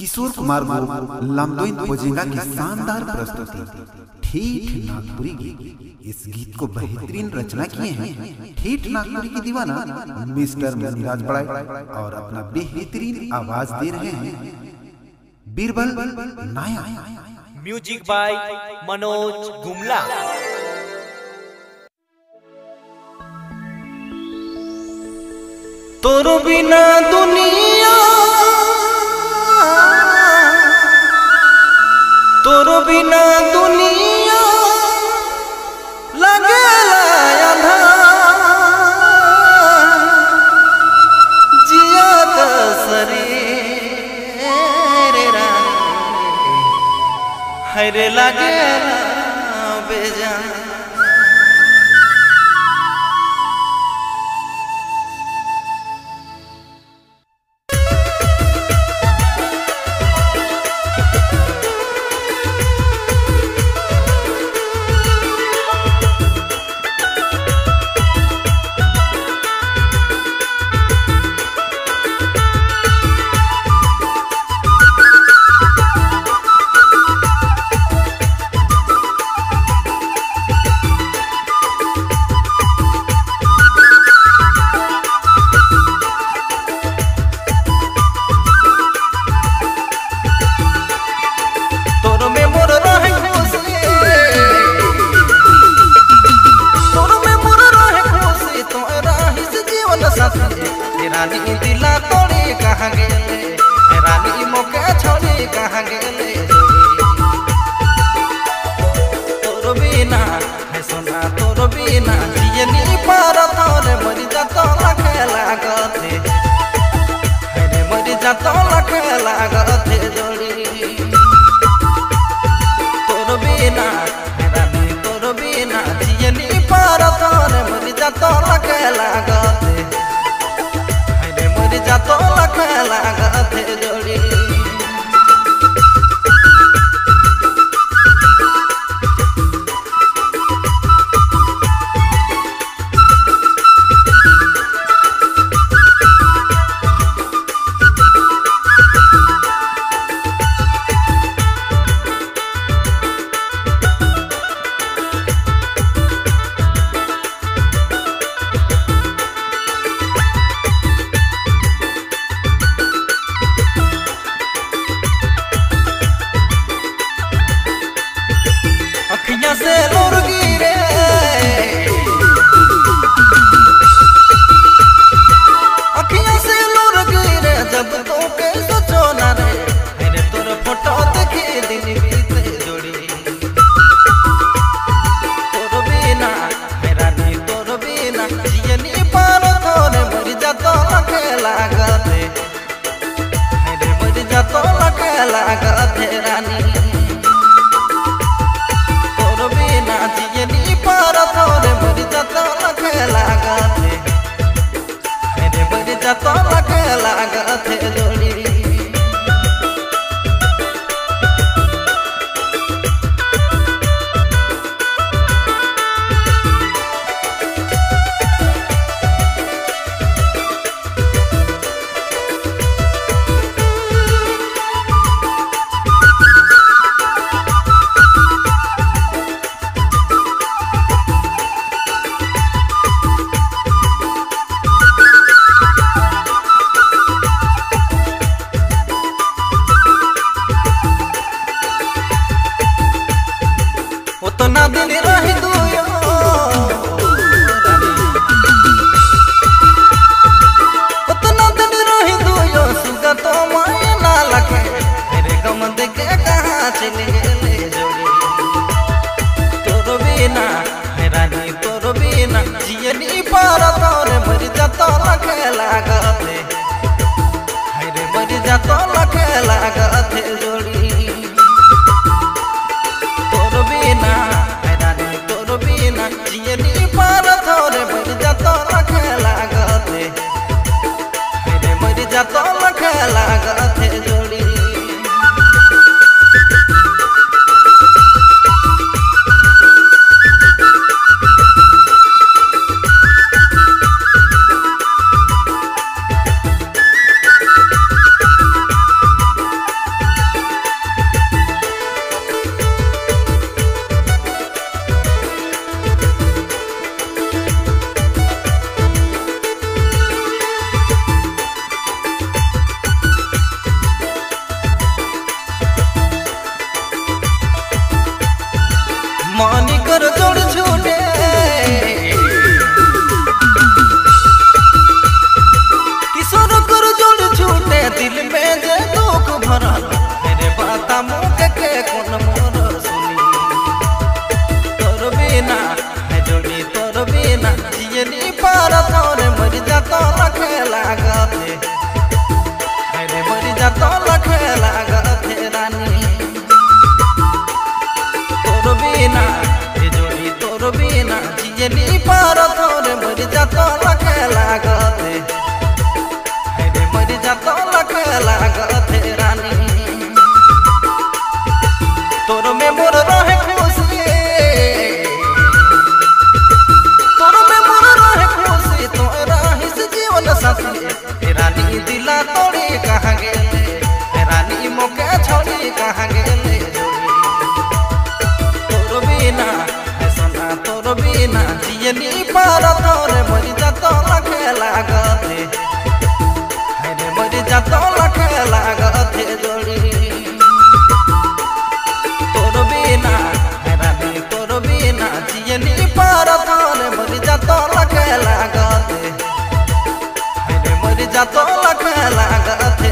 किशोर कुमार को लमदोइन पोजेगा की शानदार प्रस्तुति। ठेठ नागपुरी इस गीत को बेहतरीन रचना किए हैं ठेठ नागपुरी की दीवाना मिस्टर मनीराज बड़ाई और अपना बेहतरीन आवाज़ दे रहे हैं बीरबल नाया म्यूज़िक बाय मनोज गुमला। तोर बिना दुनिया बिना दुनिया लगे हरे लगेला हायरे मरी जा तो लगे लागते लागते उतना दिन रही दुयो उतना दिन रही दुयो सुगा तो माया ना लगे। मेरे गम देखे कहाँ चले गेले जोड़ी तोर बिना रानी तोर बिना जियनी पार तोरे, मर जातो लगे लागते हरे मर जातो लगे लागते जोड़ी जात लखे लागत। हे मर जात लखे लागत रानी। तोर तोर बिना जियनी पार तोर मरी जात लखे लागत। हे रे मरी जात लखे लागत जोड़ी। तोर बिना हे रानी तोर बिना जियनी पार तोर मरी जात लखे लागत। हे रे मरी जात लखे लागत